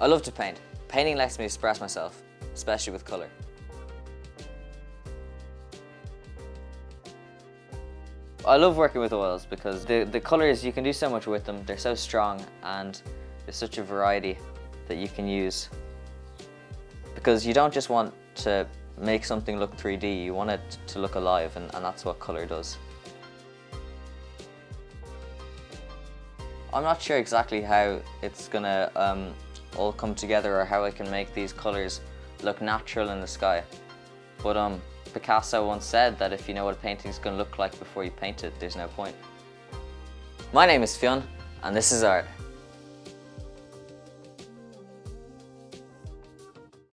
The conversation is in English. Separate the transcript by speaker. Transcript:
Speaker 1: I love to paint. Painting lets me express myself, especially with colour. I love working with oils because the, the colours, you can do so much with them. They're so strong and there's such a variety that you can use. Because you don't just want to make something look 3D, you want it to look alive and, and that's what colour does. I'm not sure exactly how it's gonna um, all come together or how I can make these colours look natural in the sky. But um, Picasso once said that if you know what a painting is going to look like before you paint it, there's no point. My name is Fionn, and this is art.